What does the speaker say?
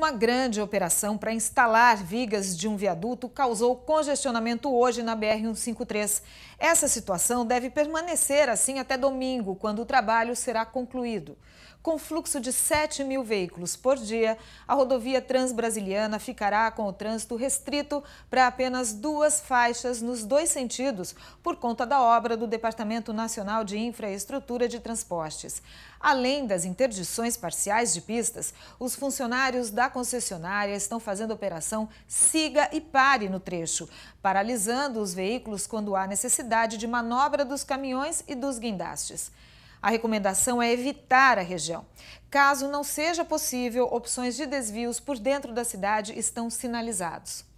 Uma grande operação para instalar vigas de um viaduto causou congestionamento hoje na BR-153. Essa situação deve permanecer assim até domingo, quando o trabalho será concluído. Com fluxo de 7 mil veículos por dia, a rodovia transbrasiliana ficará com o trânsito restrito para apenas duas faixas nos dois sentidos, por conta da obra do Departamento Nacional de Infraestrutura de Transportes. Além das interdições parciais de pistas, os funcionários da concessionária estão fazendo operação siga e pare no trecho, paralisando os veículos quando há necessidade de manobra dos caminhões e dos guindastes. A recomendação é evitar a região. Caso não seja possível, opções de desvios por dentro da cidade estão sinalizados.